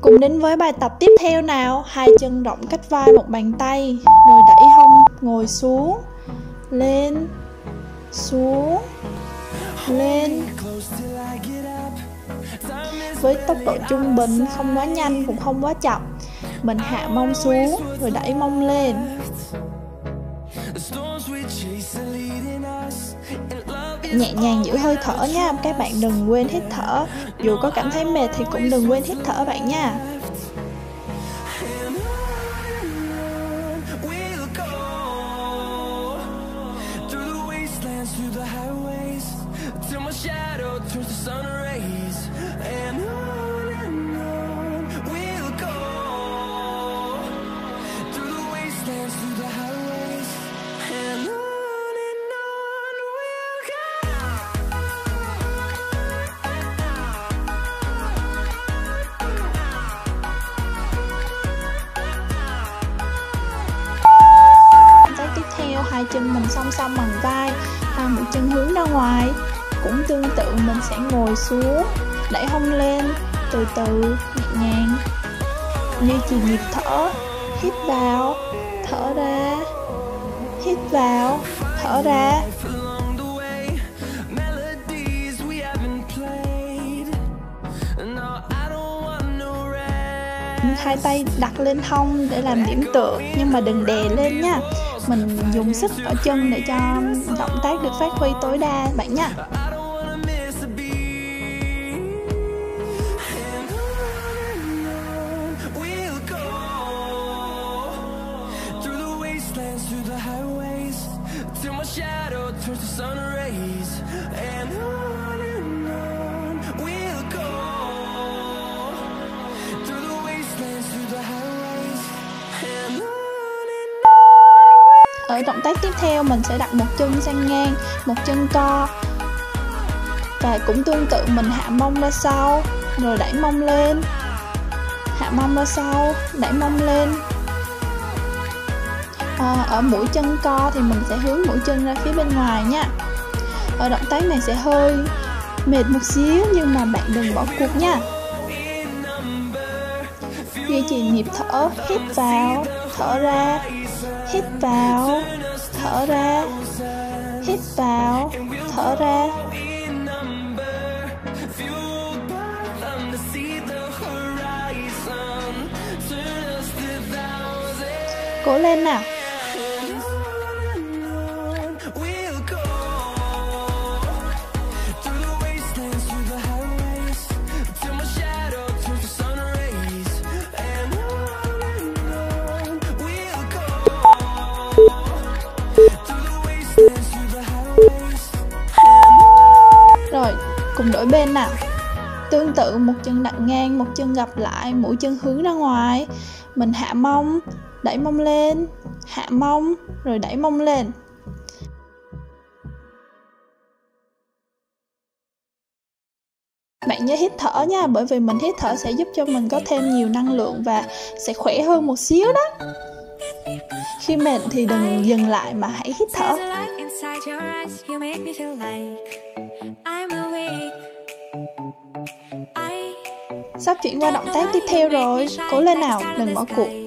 Cùng đến với bài tập tiếp theo nào. Hai chân rộng cách vai một bàn tay. Rồi đẩy hông ngồi xuống. Lên Xuống, Lên. Với tốc độ trung bình Không quá nhanh, cũng không quá chậm. Mình hạ mông xuống Rồi đẩy mông lên nhẹ nhàng giữ hơi thở nha các bạn đừng quên hít thở. Dù có cảm thấy mệt thì cũng đừng quên hít thở bạn nha. Hai chân mình song song bằng vai hai mũi chân hướng ra ngoài. Cũng tương tự mình sẽ ngồi xuống, đẩy hông lên, từ từ, nhẹ nhàng. Duy trì nhịp thở, hít vào, thở ra. Hít vào, thở ra. Hai tay đặt lên hông để làm điểm tựa, nhưng mà đừng đè lên nha mình dùng sức ở chân để cho động tác được phát huy tối đa bạn nha ở động tác tiếp theo mình sẽ đặt một chân sang ngang một chân co. Và cũng tương tự mình hạ mông ra sau rồi đẩy mông lên. Hạ mông ra sau đẩy mông lên. À, ở mũi chân co thì mình sẽ hướng mũi chân ra phía bên ngoài nha. Ở động tác này sẽ hơi mệt một xíu nhưng mà bạn đừng bỏ cuộc nha. Duy trì nhịp thở hít vào thở ra hít vào. Thở ra. Hít vào. Thở ra. Cố lên nào. Cùng đổi bên nào. Tương tự một chân đặt ngang, một chân gập lại, mũi chân hướng ra ngoài. Mình hạ mông, đẩy mông lên, hạ mông, rồi đẩy mông lên. Bạn nhớ hít thở nha, bởi vì mình hít thở sẽ giúp cho mình có thêm nhiều năng lượng và sẽ khỏe hơn một xíu đó. Khi mệt thì đừng dừng lại mà hãy hít thở. Sắp chuyển qua động tác tiếp theo rồi. Cố lên nào, đừng bỏ cuộc.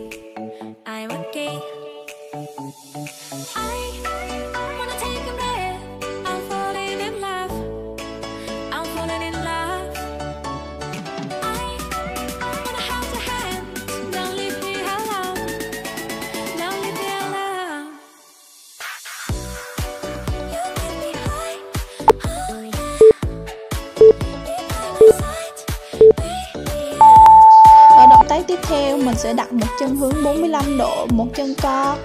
Sẽ đặt một chân hướng 45 độ, một chân co.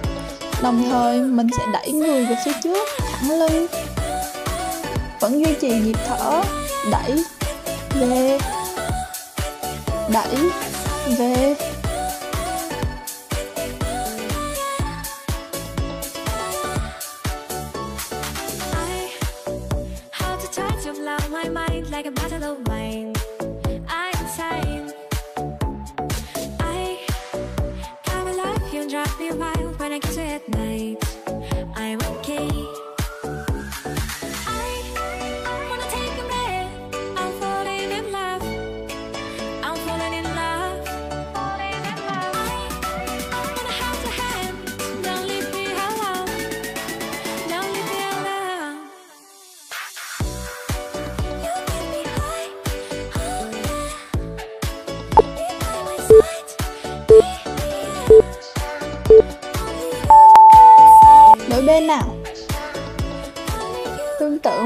Đồng thời mình sẽ đẩy người về phía trước, thẳng lưng. Vẫn duy trì nhịp thở, đẩy, về Đẩy, về.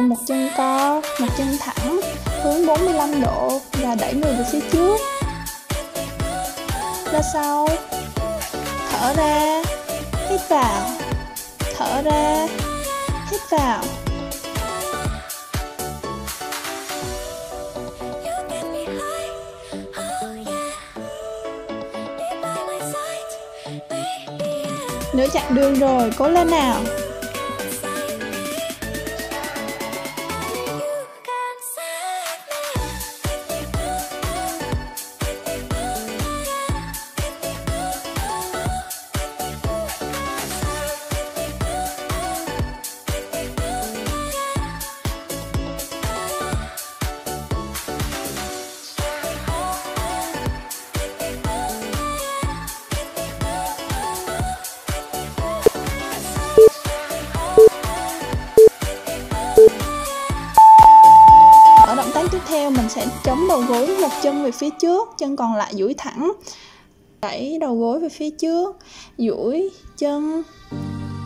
Một chân co, một chân thẳng hướng 45 độ và đẩy người về phía trước. Ra sau thở ra hít vào thở ra hít vào. Nửa chặng đường rồi cố lên nào. Theo mình sẽ chống đầu gối một chân về phía trước, chân còn lại duỗi thẳng. Đẩy đầu gối về phía trước, duỗi chân,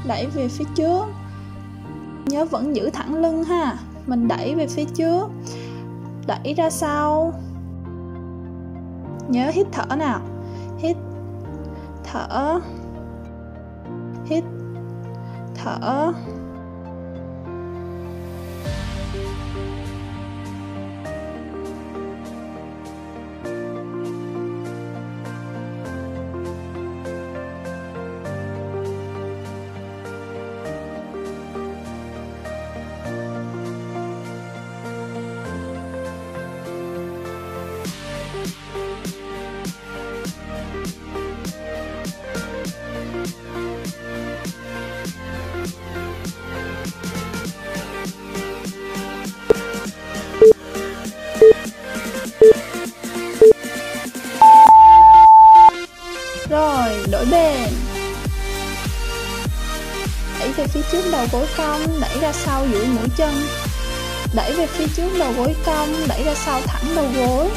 đẩy về phía trước. Nhớ vẫn giữ thẳng lưng ha, mình đẩy về phía trước. Đẩy ra sau. Nhớ hít thở nào. Hít thở. Hít thở. Đầu gối cong, đẩy ra sau duỗi mũi chân. Đẩy về phía trước đầu gối cong, đẩy ra sau thẳng đầu gối.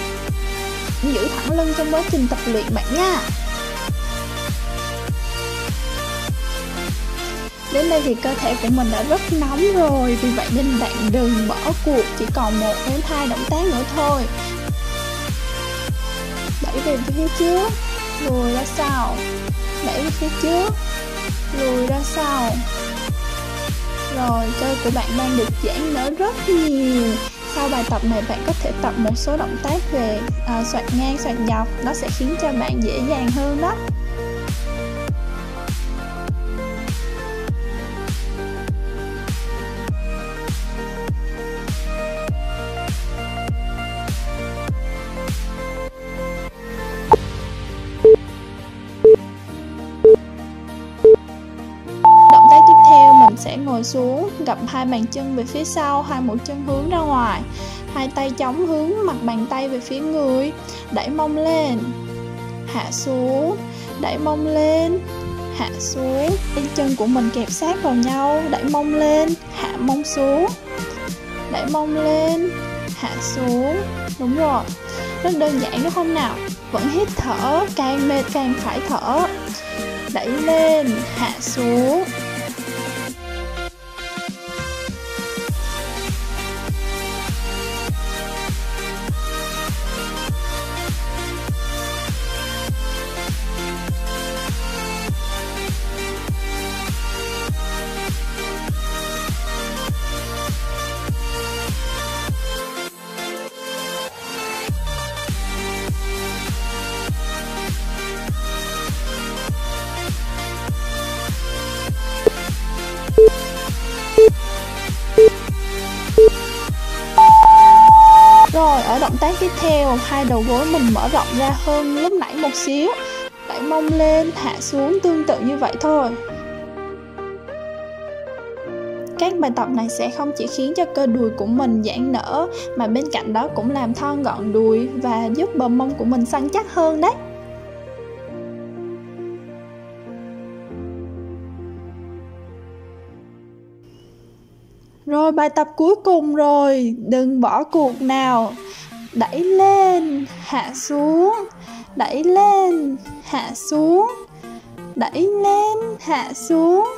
Giữ thẳng lưng trong quá trình tập luyện bạn nha. Đến đây thì cơ thể của mình đã rất nóng rồi, Vì vậy nên bạn đừng bỏ cuộc, Chỉ còn một đến hai động tác nữa thôi. Đẩy về phía trước, Lùi ra sau. Đẩy về phía trước, lùi ra sau rồi cơ của bạn đang được giãn nở rất nhiều. Sau bài tập này bạn có thể tập một số động tác về à, soạt ngang soạt dọc. Nó sẽ khiến cho bạn dễ dàng hơn đó. Sẽ ngồi xuống, gập hai bàn chân về phía sau, hai mũi chân hướng ra ngoài. Hai tay chống hướng mặt bàn tay về phía người. Đẩy mông lên, hạ xuống. Đẩy mông lên, hạ xuống. Tay chân của mình kẹp sát vào nhau, đẩy mông lên, hạ mông xuống. Đẩy mông lên, hạ xuống. Đúng rồi. Rất đơn giản, đúng không nào? Vẫn hít thở, càng mệt càng phải thở. Đẩy lên, hạ xuống. Động tác tiếp theo, hai đầu gối mình mở rộng ra hơn lúc nãy một xíu. Đẩy mông lên, hạ xuống tương tự như vậy thôi. Các bài tập này sẽ không chỉ khiến cho cơ đùi của mình giãn nở mà bên cạnh đó cũng làm thon gọn đùi và giúp bờ mông của mình săn chắc hơn đấy. Rồi bài tập cuối cùng rồi, đừng bỏ cuộc nào đẩy lên, hạ xuống. Đẩy lên, hạ xuống. Đẩy lên, hạ xuống.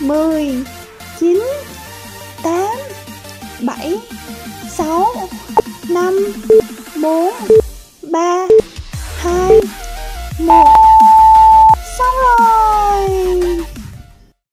Mười, chín, tám, bảy, sáu, năm 4 3